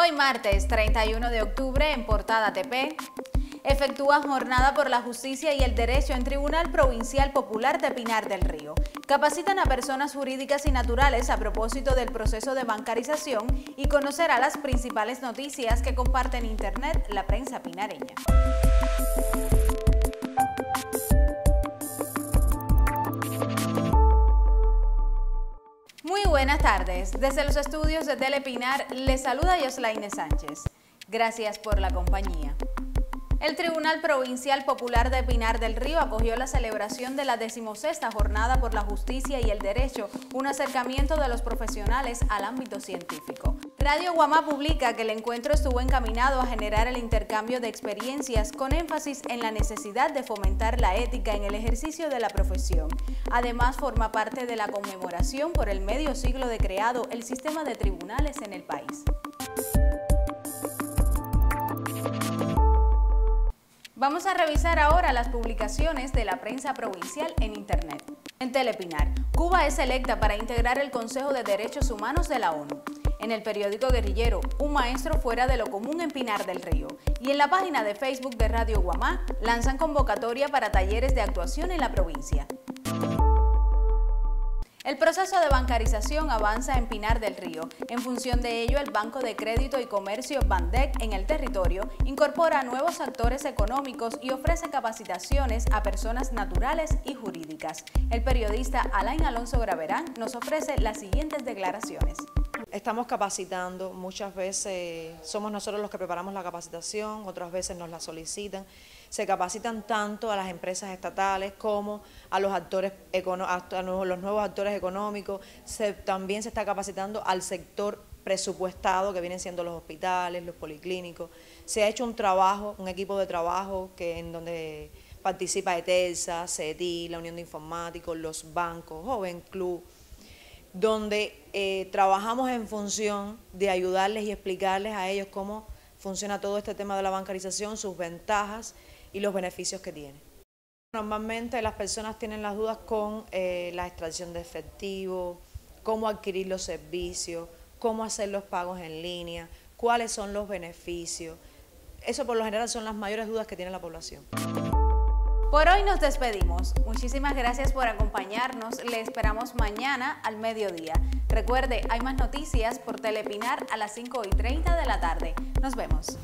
Hoy martes 31 de octubre en Portada TP, efectúa jornada por la justicia y el derecho en Tribunal Provincial Popular de Pinar del Río. Capacitan a personas jurídicas y naturales a propósito del proceso de bancarización y conocerá las principales noticias que comparte en Internet la prensa pinareña. Buenas tardes. Desde los estudios de Telepinar les saluda Yoslaine Sánchez. Gracias por la compañía. El Tribunal Provincial Popular de Pinar del Río acogió la celebración de la decimosexta Jornada por la Justicia y el Derecho, un acercamiento de los profesionales al ámbito científico. Radio Guamá publica que el encuentro estuvo encaminado a generar el intercambio de experiencias con énfasis en la necesidad de fomentar la ética en el ejercicio de la profesión. Además, forma parte de la conmemoración por el medio siglo de creado el sistema de tribunales en el país. Vamos a revisar ahora las publicaciones de la prensa provincial en Internet. En Telepinar, Cuba es electa para integrar el Consejo de Derechos Humanos de la ONU. En el periódico guerrillero, un maestro fuera de lo común en Pinar del Río. Y en la página de Facebook de Radio Guamá, lanzan convocatoria para talleres de actuación en la provincia. El proceso de bancarización avanza en Pinar del Río. En función de ello, el Banco de Crédito y Comercio Bandec en el territorio incorpora nuevos actores económicos y ofrece capacitaciones a personas naturales y jurídicas. El periodista Alain Alonso Graverán nos ofrece las siguientes declaraciones. Estamos capacitando, muchas veces somos nosotros los que preparamos la capacitación, otras veces nos la solicitan. Se capacitan tanto a las empresas estatales como a los actores a los nuevos actores económicos. también se está capacitando al sector presupuestado que vienen siendo los hospitales, los policlínicos. Se ha hecho un trabajo, un equipo de trabajo que en donde participa ETELSA, CETI, la Unión de Informáticos, los bancos, Joven Club donde eh, trabajamos en función de ayudarles y explicarles a ellos cómo funciona todo este tema de la bancarización, sus ventajas y los beneficios que tiene. Normalmente las personas tienen las dudas con eh, la extracción de efectivo, cómo adquirir los servicios, cómo hacer los pagos en línea, cuáles son los beneficios. Eso por lo general son las mayores dudas que tiene la población. Por hoy nos despedimos. Muchísimas gracias por acompañarnos. Le esperamos mañana al mediodía. Recuerde, hay más noticias por Telepinar a las 5 y 30 de la tarde. Nos vemos.